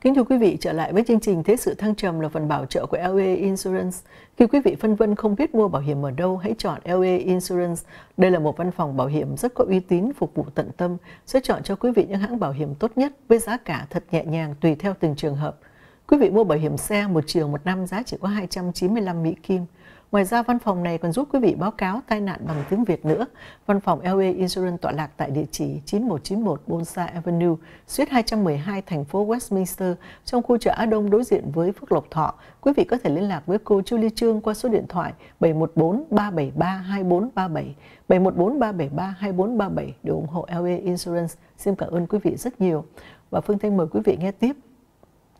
Kính thưa quý vị, trở lại với chương trình Thế sự thăng trầm là phần bảo trợ của LA Insurance. Khi quý vị phân vân không biết mua bảo hiểm ở đâu, hãy chọn LA Insurance. Đây là một văn phòng bảo hiểm rất có uy tín, phục vụ tận tâm, sẽ chọn cho quý vị những hãng bảo hiểm tốt nhất với giá cả thật nhẹ nhàng tùy theo từng trường hợp. Quý vị mua bảo hiểm xe một chiều một năm giá chỉ có 295 Mỹ Kim. Ngoài ra, văn phòng này còn giúp quý vị báo cáo tai nạn bằng tiếng Việt nữa. Văn phòng LA Insurance tọa lạc tại địa chỉ 9191 Bonsa Avenue, suite 212, thành phố Westminster, trong khu chợ Á Đông đối diện với Phước Lộc Thọ. Quý vị có thể liên lạc với cô Julie Trương qua số điện thoại 714 373 2437, 714 373 2437 để ủng hộ LA Insurance. Xin cảm ơn quý vị rất nhiều. Và Phương Thanh mời quý vị nghe tiếp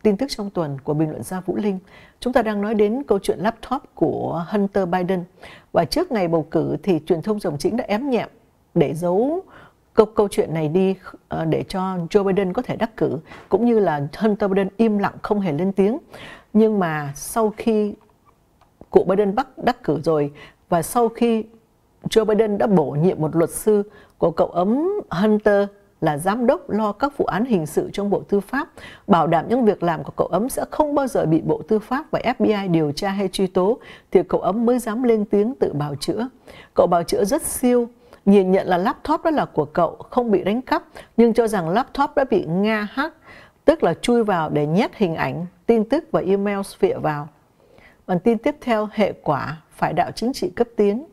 tin tức trong tuần của bình luận gia Vũ Linh. Chúng ta đang nói đến câu chuyện laptop của Hunter Biden. Và trước ngày bầu cử thì truyền thông dòng chính đã ém nhẹm để giấu câu, câu chuyện này đi ờ, để cho Joe Biden có thể đắc cử. Cũng như là Hunter Biden im lặng không hề lên tiếng. Nhưng mà sau khi cụ Biden bắt đắc cử rồi và sau khi Joe Biden đã bổ nhiệm một luật sư của cậu ấm Hunter là giám đốc lo các vụ án hình sự trong Bộ Tư pháp, bảo đảm những việc làm của cậu ấm sẽ không bao giờ bị Bộ Tư pháp và FBI điều tra hay truy tố, thì cậu ấm mới dám lên tiếng tự bào chữa. Cậu bào chữa rất siêu, nhìn nhận là laptop đó là của cậu, không bị đánh cắp, nhưng cho rằng laptop đã bị Nga hack, tức là chui vào để nhét hình ảnh, tin tức và email phịa vào. Bản tin tiếp theo, hệ quả phải đạo chính trị cấp tiến.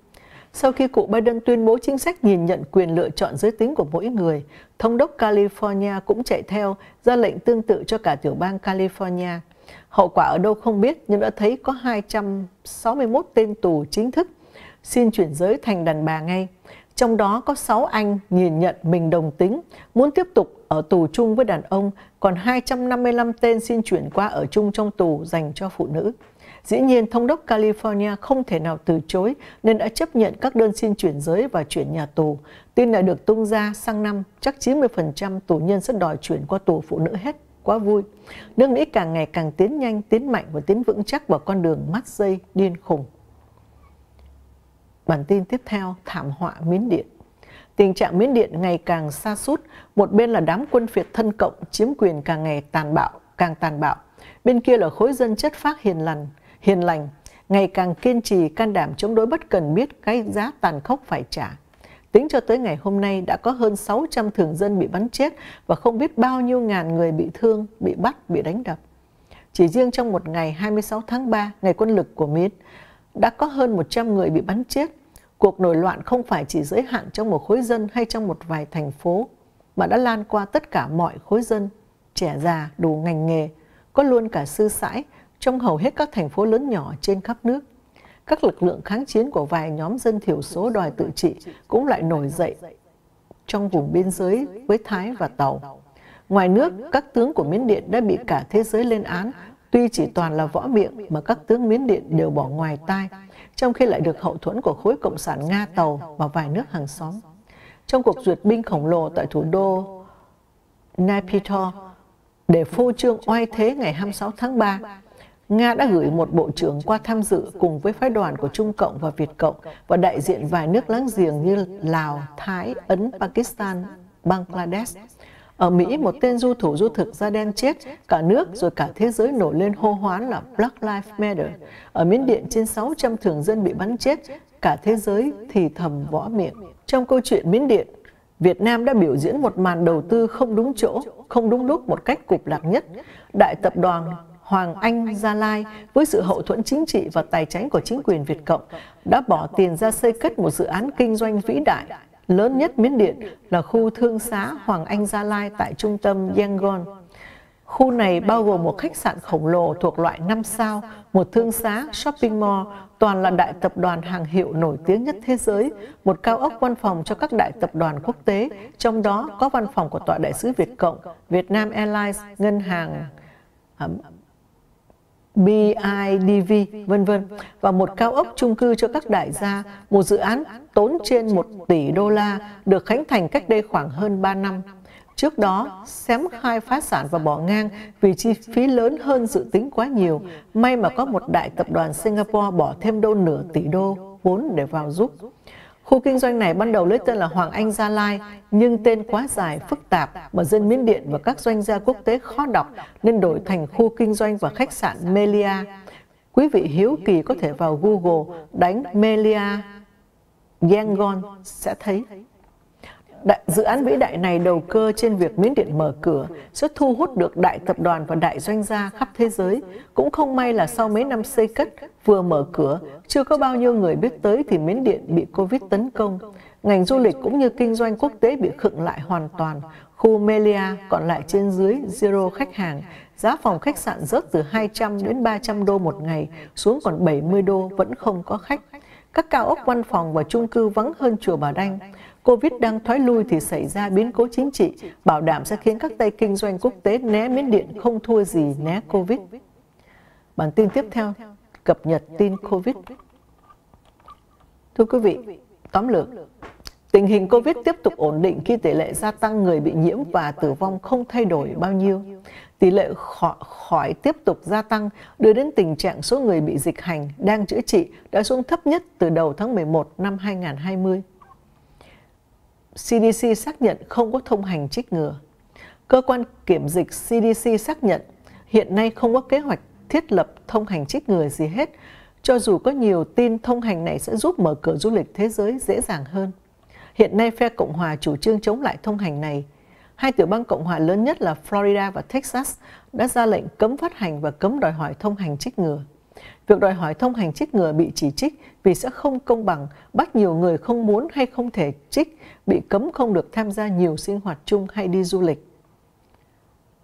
Sau khi cụ Biden tuyên bố chính sách nhìn nhận quyền lựa chọn giới tính của mỗi người, thống đốc California cũng chạy theo ra lệnh tương tự cho cả tiểu bang California. Hậu quả ở đâu không biết nhưng đã thấy có 261 tên tù chính thức xin chuyển giới thành đàn bà ngay. Trong đó có 6 anh nhìn nhận mình đồng tính, muốn tiếp tục ở tù chung với đàn ông, còn 255 tên xin chuyển qua ở chung trong tù dành cho phụ nữ. Dĩ nhiên, thống đốc California không thể nào từ chối nên đã chấp nhận các đơn xin chuyển giới và chuyển nhà tù. Tin đã được tung ra sang năm, chắc 90% tù nhân sẽ đòi chuyển qua tù phụ nữ hết. Quá vui. Nước Mỹ càng ngày càng tiến nhanh, tiến mạnh và tiến vững chắc vào con đường mắt dây điên khùng. Bản tin tiếp theo, thảm họa Miến Điện. Tình trạng Miến Điện ngày càng xa sút một bên là đám quân phiệt thân cộng chiếm quyền càng ngày tàn bạo, càng tàn bạo. Bên kia là khối dân chất phác hiền lành, hiền lành, ngày càng kiên trì can đảm chống đối bất cần biết cái giá tàn khốc phải trả. Tính cho tới ngày hôm nay đã có hơn 600 thường dân bị bắn chết và không biết bao nhiêu ngàn người bị thương, bị bắt, bị đánh đập. Chỉ riêng trong một ngày 26 tháng 3, ngày quân lực của Mỹ, đã có hơn 100 người bị bắn chết. Cuộc nổi loạn không phải chỉ giới hạn trong một khối dân hay trong một vài thành phố, mà đã lan qua tất cả mọi khối dân, trẻ già, đủ ngành nghề, có luôn cả sư sãi, trong hầu hết các thành phố lớn nhỏ trên khắp nước. Các lực lượng kháng chiến của vài nhóm dân thiểu số đòi tự trị cũng lại nổi dậy trong vùng biên giới với Thái và Tàu. Ngoài nước, các tướng của Miến Điện đã bị cả thế giới lên án, tuy chỉ toàn là võ miệng mà các tướng Miến Điện đều bỏ ngoài tai, trong khi lại được hậu thuẫn của khối Cộng sản Nga Tàu và vài nước hàng xóm. Trong cuộc duyệt binh khổng lồ tại thủ đô Naypyidaw, để phô trương oai thế ngày 26 tháng 3, Nga đã gửi một bộ trưởng qua tham dự cùng với phái đoàn của Trung Cộng và Việt Cộng và đại diện vài nước láng giềng như Lào, Thái, Ấn, Pakistan, Bangladesh. Ở Mỹ, một tên du thủ du thực da đen chết, cả nước rồi cả thế giới nổi lên hô hoán là Black Lives Matter. Ở Miến Điện, trên 600 thường dân bị bắn chết, cả thế giới thì thầm võ miệng. Trong câu chuyện Miến Điện, Việt Nam đã biểu diễn một màn đầu tư không đúng chỗ, không đúng lúc một cách cục lạc nhất. Đại tập đoàn Hoàng Anh Gia Lai với sự hậu thuẫn chính trị và tài chính của chính quyền Việt Cộng đã bỏ tiền ra xây cất một dự án kinh doanh vĩ đại lớn nhất Miến Điện là khu thương xá Hoàng Anh Gia Lai tại trung tâm Yangon. Khu này bao gồm một khách sạn khổng lồ thuộc loại 5 sao, một thương xá, shopping mall, toàn là đại tập đoàn hàng hiệu nổi tiếng nhất thế giới, một cao ốc văn phòng cho các đại tập đoàn quốc tế, trong đó có văn phòng của Tọa đại sứ Việt Cộng, Việt Nam Airlines, Ngân hàng BIDV, vân vân và một cao ốc chung cư cho các đại gia, một dự án tốn trên 1 tỷ đô la được khánh thành cách đây khoảng hơn 3 năm. Trước đó, xém khai phá sản và bỏ ngang vì chi phí lớn hơn dự tính quá nhiều. May mà có một đại tập đoàn Singapore bỏ thêm đâu nửa tỷ đô vốn để vào giúp. Khu kinh doanh này ban đầu lấy tên là Hoàng Anh Gia Lai, nhưng tên quá dài, phức tạp mà dân Miến Điện và các doanh gia quốc tế khó đọc nên đổi thành khu kinh doanh và khách sạn Melia. Quý vị hiếu kỳ có thể vào Google đánh Melia Yangon sẽ thấy. Đại, dự án vĩ đại này đầu cơ trên việc Miến Điện mở cửa sẽ thu hút được đại tập đoàn và đại doanh gia khắp thế giới. Cũng không may là sau mấy năm xây cất, vừa mở cửa, chưa có bao nhiêu người biết tới thì Miến Điện bị Covid tấn công. Ngành du lịch cũng như kinh doanh quốc tế bị khựng lại hoàn toàn. Khu Melia còn lại trên dưới zero khách hàng. Giá phòng khách sạn rớt từ 200 đến 300 đô một ngày xuống còn 70 đô vẫn không có khách. Các cao ốc văn phòng và chung cư vắng hơn chùa Bà Đanh. Covid đang thoái lui thì xảy ra biến cố chính trị, bảo đảm sẽ khiến các tay kinh doanh quốc tế né miến điện không thua gì né Covid. Bản tin tiếp theo, cập nhật tin Covid. Thưa quý vị, tóm lược, tình hình Covid tiếp tục ổn định khi tỷ lệ gia tăng người bị nhiễm và tử vong không thay đổi bao nhiêu. Tỷ lệ khỏi, khỏi tiếp tục gia tăng đưa đến tình trạng số người bị dịch hành đang chữa trị đã xuống thấp nhất từ đầu tháng 11 năm 2020. CDC xác nhận không có thông hành trích ngừa. Cơ quan kiểm dịch CDC xác nhận hiện nay không có kế hoạch thiết lập thông hành trích ngừa gì hết, cho dù có nhiều tin thông hành này sẽ giúp mở cửa du lịch thế giới dễ dàng hơn. Hiện nay phe Cộng hòa chủ trương chống lại thông hành này. Hai tiểu bang Cộng hòa lớn nhất là Florida và Texas đã ra lệnh cấm phát hành và cấm đòi hỏi thông hành trích ngừa. Việc đòi hỏi thông hành trích ngừa bị chỉ trích vì sẽ không công bằng, bắt nhiều người không muốn hay không thể trích, bị cấm không được tham gia nhiều sinh hoạt chung hay đi du lịch.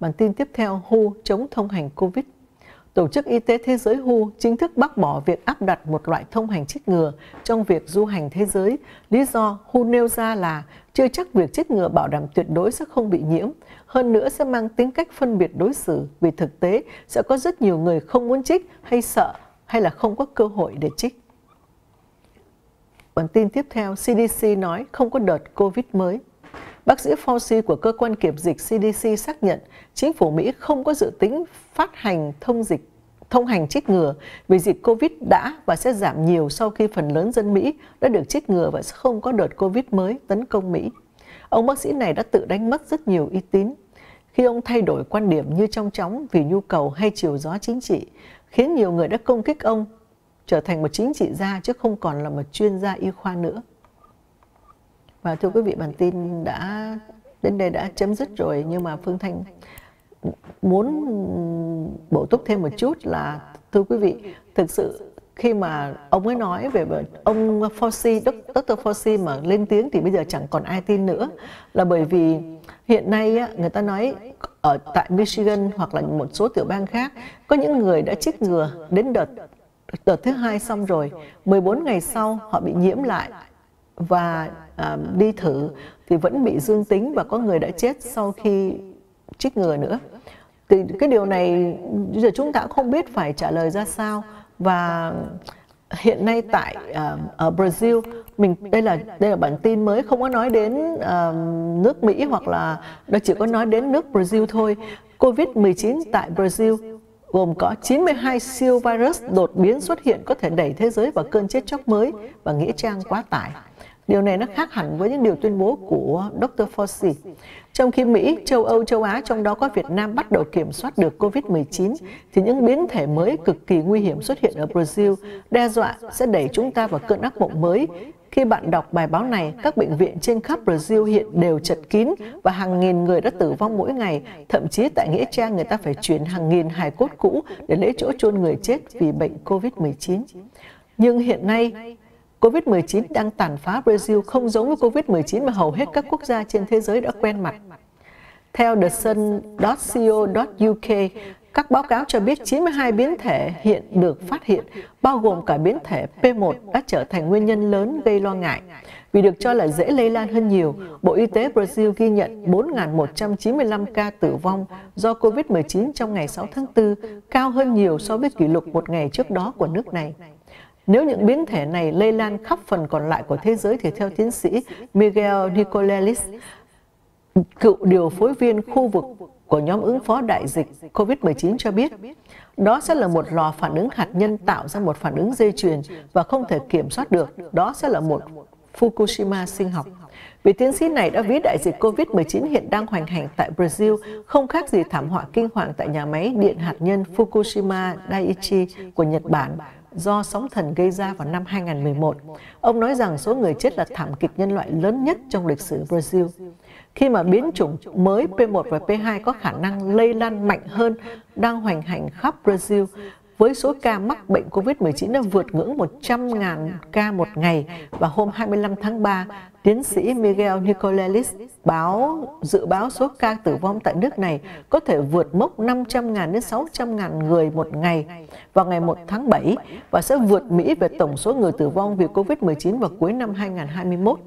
Bản tin tiếp theo WHO chống thông hành COVID. Tổ chức Y tế Thế giới WHO chính thức bác bỏ việc áp đặt một loại thông hành trích ngừa trong việc du hành thế giới. Lý do WHO nêu ra là chưa chắc việc trích ngừa bảo đảm tuyệt đối sẽ không bị nhiễm. Hơn nữa sẽ mang tính cách phân biệt đối xử vì thực tế sẽ có rất nhiều người không muốn trích hay sợ hay là không có cơ hội để trích. Bản tin tiếp theo, CDC nói không có đợt COVID mới. Bác sĩ Fauci của cơ quan kiểm dịch CDC xác nhận chính phủ Mỹ không có dự tính phát hành thông dịch thông hành trích ngừa vì dịch Covid đã và sẽ giảm nhiều sau khi phần lớn dân Mỹ đã được trích ngừa và sẽ không có đợt Covid mới tấn công Mỹ. Ông bác sĩ này đã tự đánh mất rất nhiều uy tín khi ông thay đổi quan điểm như trong chóng vì nhu cầu hay chiều gió chính trị, khiến nhiều người đã công kích ông trở thành một chính trị gia chứ không còn là một chuyên gia y khoa nữa. Và thưa quý vị, bản tin đã đến đây đã chấm dứt rồi. Nhưng mà Phương Thanh muốn bổ túc thêm một chút là thưa quý vị, thực sự khi mà ông ấy nói về ông Fauci, Dr. Fauci mà lên tiếng thì bây giờ chẳng còn ai tin nữa. Là bởi vì hiện nay người ta nói ở tại Michigan hoặc là một số tiểu bang khác có những người đã chích ngừa đến đợt đợt thứ hai xong rồi. 14 ngày sau họ bị nhiễm lại và à, đi thử thì vẫn bị dương tính và có người đã chết sau khi chích ngừa nữa thì cái điều này giờ chúng ta không biết phải trả lời ra sao và hiện nay tại uh, ở Brazil mình đây là đây là bản tin mới không có nói đến uh, nước Mỹ hoặc là nó chỉ có nói đến nước Brazil thôi. Covid-19 tại Brazil gồm có 92 siêu virus đột biến xuất hiện có thể đẩy thế giới vào cơn chết chóc mới và nghĩa trang quá tải. Điều này nó khác hẳn với những điều tuyên bố của Dr. Fauci. Trong khi Mỹ, châu Âu, châu Á, trong đó có Việt Nam bắt đầu kiểm soát được COVID-19, thì những biến thể mới cực kỳ nguy hiểm xuất hiện ở Brazil đe dọa sẽ đẩy chúng ta vào cơn ác mộng mới. Khi bạn đọc bài báo này, các bệnh viện trên khắp Brazil hiện đều chật kín và hàng nghìn người đã tử vong mỗi ngày. Thậm chí tại Nghĩa Trang người ta phải chuyển hàng nghìn hài cốt cũ để lấy chỗ chôn người chết vì bệnh COVID-19. Nhưng hiện nay, COVID-19 đang tàn phá Brazil không giống với COVID-19 mà hầu hết các quốc gia trên thế giới đã quen mặt. Theo The Sun.co.uk, các báo cáo cho biết 92 biến thể hiện được phát hiện, bao gồm cả biến thể P1 đã trở thành nguyên nhân lớn gây lo ngại. Vì được cho là dễ lây lan hơn nhiều, Bộ Y tế Brazil ghi nhận 4.195 ca tử vong do COVID-19 trong ngày 6 tháng 4, cao hơn nhiều so với kỷ lục một ngày trước đó của nước này. Nếu những biến thể này lây lan khắp phần còn lại của thế giới thì theo tiến sĩ Miguel Nicolelis, cựu điều phối viên khu vực của nhóm ứng phó đại dịch COVID-19 cho biết, đó sẽ là một lò phản ứng hạt nhân tạo ra một phản ứng dây chuyền và không thể kiểm soát được. Đó sẽ là một Fukushima sinh học. Vị tiến sĩ này đã ví đại dịch COVID-19 hiện đang hoành hành tại Brazil không khác gì thảm họa kinh hoàng tại nhà máy điện hạt nhân Fukushima Daiichi của Nhật Bản do sóng thần gây ra vào năm 2011. Ông nói rằng số người chết là thảm kịch nhân loại lớn nhất trong lịch sử Brazil. Khi mà biến chủng mới P1 và P2 có khả năng lây lan mạnh hơn đang hoành hành khắp Brazil, với số ca mắc bệnh COVID-19 đã vượt ngưỡng 100.000 ca một ngày Và hôm 25 tháng 3, tiến sĩ Miguel Nicolelis báo dự báo số ca tử vong tại nước này có thể vượt mốc 500.000 đến 600.000 người một ngày vào ngày 1 tháng 7 và sẽ vượt Mỹ về tổng số người tử vong vì COVID-19 vào cuối năm 2021.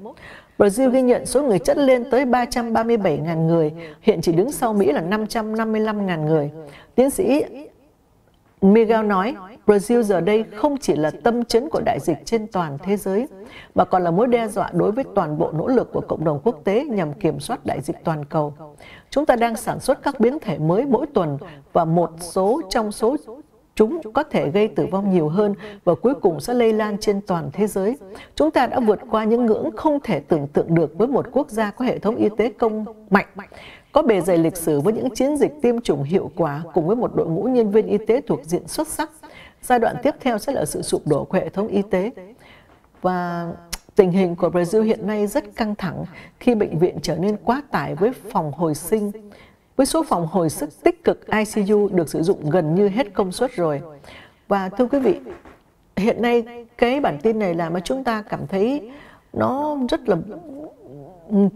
Brazil ghi nhận số người chất lên tới 337.000 người, hiện chỉ đứng sau Mỹ là 555.000 người. Tiến sĩ Miguel nói, Brazil giờ đây không chỉ là tâm chấn của đại dịch trên toàn thế giới, mà còn là mối đe dọa đối với toàn bộ nỗ lực của cộng đồng quốc tế nhằm kiểm soát đại dịch toàn cầu. Chúng ta đang sản xuất các biến thể mới mỗi tuần và một số trong số chúng có thể gây tử vong nhiều hơn và cuối cùng sẽ lây lan trên toàn thế giới. Chúng ta đã vượt qua những ngưỡng không thể tưởng tượng được với một quốc gia có hệ thống y tế công mạnh, có bề dày lịch sử với những chiến dịch tiêm chủng hiệu quả cùng với một đội ngũ nhân viên y tế thuộc diện xuất sắc. Giai đoạn tiếp theo sẽ là sự sụp đổ của hệ thống y tế. Và tình hình của Brazil hiện nay rất căng thẳng khi bệnh viện trở nên quá tải với phòng hồi sinh. Với số phòng hồi sức tích cực ICU được sử dụng gần như hết công suất rồi. Và thưa quý vị, hiện nay cái bản tin này làm mà chúng ta cảm thấy nó rất là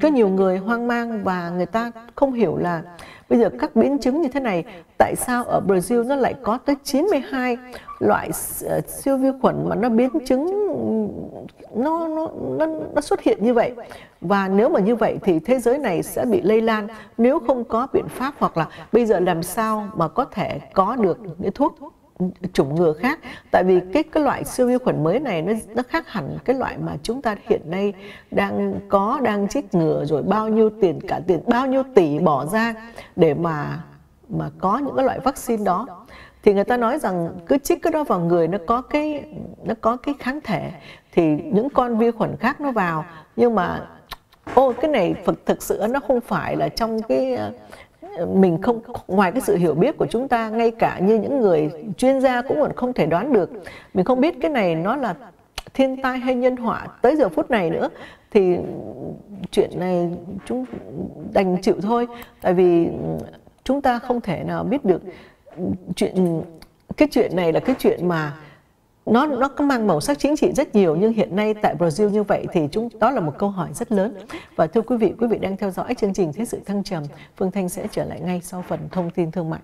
có nhiều người hoang mang và người ta không hiểu là bây giờ các biến chứng như thế này tại sao ở Brazil nó lại có tới 92 loại ờ, siêu vi khuẩn mà nó biến chứng nó nó nó, nó xuất hiện như vậy? Và nếu mà như vậy thì thế giới này sẽ bị lây lan nếu không có biện pháp hoặc là bây giờ làm sao mà có thể có được những thuốc chủng ngừa khác. Tại vì cái cái loại siêu vi khuẩn mới này nó nó khác hẳn cái loại mà chúng ta hiện nay đang có, đang chích ngừa rồi, bao nhiêu tiền, cả tiền, bao nhiêu tỷ bỏ ra để mà mà có những cái loại vaccine đó. Thì người ta nói rằng cứ chích cái đó vào người nó có cái, nó có cái kháng thể, thì những con vi khuẩn khác nó vào. Nhưng mà, ô, cái này thực thực sự nó không phải là trong cái mình không ngoài cái sự hiểu biết của chúng ta, ngay cả như những người chuyên gia cũng còn không thể đoán được. Mình không biết cái này nó là thiên tai hay nhân họa tới giờ phút này nữa. Thì chuyện này chúng đành chịu thôi, tại vì chúng ta không thể nào biết được chuyện, cái chuyện này là cái chuyện mà nó nó có mang màu sắc chính trị rất nhiều, nhưng hiện nay tại Brazil như vậy thì chúng, đó là một câu hỏi rất lớn. Và thưa quý vị quý vị đang theo dõi chương trình thế sự thăng trầm. Phương Thanh sẽ trở lại ngay sau phần thông tin thương mại.